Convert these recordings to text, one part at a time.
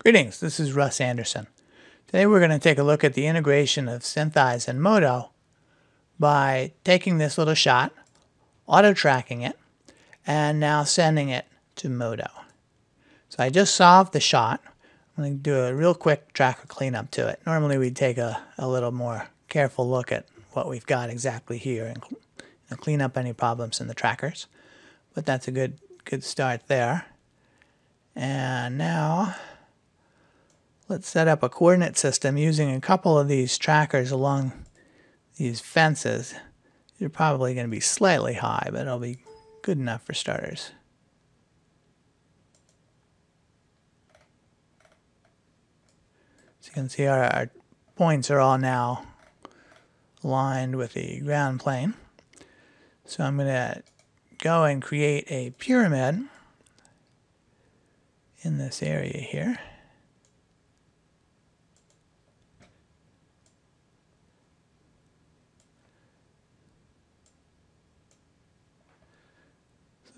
Greetings, this is Russ Andersson. Today we're going to take a look at the integration of SynthEyes and Modo by taking this little shot, auto-tracking it, and now sending it to Modo. So I just solved the shot. I'm going to do a real quick tracker cleanup to it. Normally we'd take a, a little more careful look at what we've got exactly here and know, clean up any problems in the trackers. But that's a good good start there. And now let's set up a coordinate system using a couple of these trackers along these fences. You're probably going to be slightly high, but it'll be good enough for starters. So you can see our, our points are all now aligned with the ground plane. So I'm going to go and create a pyramid in this area here.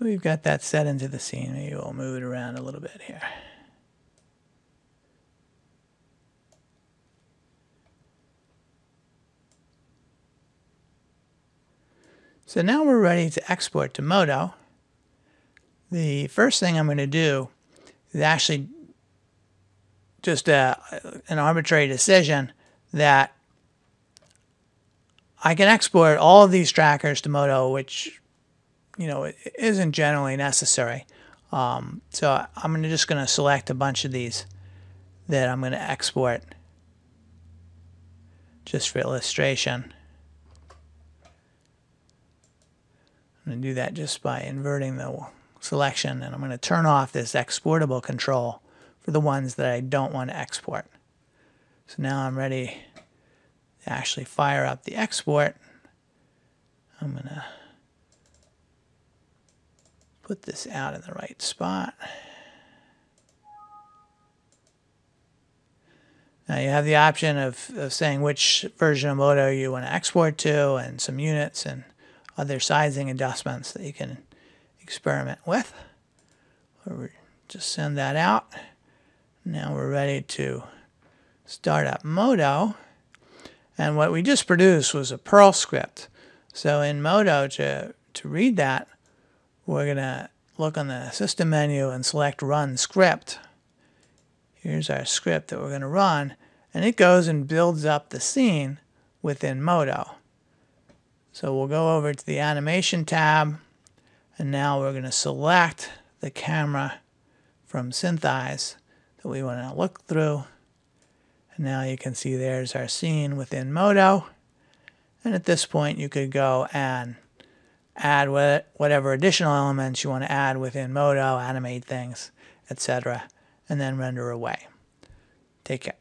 We've got that set into the scene. Maybe we'll move it around a little bit here. So now we're ready to export to Modo. The first thing I'm going to do is actually just a, an arbitrary decision that I can export all of these trackers to Modo, which you know it isn't generally necessary. Um, so I'm just going to select a bunch of these that I'm going to export just for illustration. I'm going to do that just by inverting the selection and I'm going to turn off this exportable control for the ones that I don't want to export. So now I'm ready to actually fire up the export. I'm going to put this out in the right spot. Now you have the option of, of saying which version of Modo you want to export to and some units and other sizing adjustments that you can experiment with. Or just send that out. Now we're ready to start up Modo. And what we just produced was a Perl script. So in Modo, to, to read that, we're going to look on the System menu and select Run Script. Here's our script that we're going to run. And it goes and builds up the scene within Modo. So we'll go over to the animation tab and now we're going to select the camera from SynthEyes that we want to look through. And now you can see there's our scene within Modo. And at this point you could go and add whatever additional elements you want to add within Modo, animate things, etc. and then render away. Take care.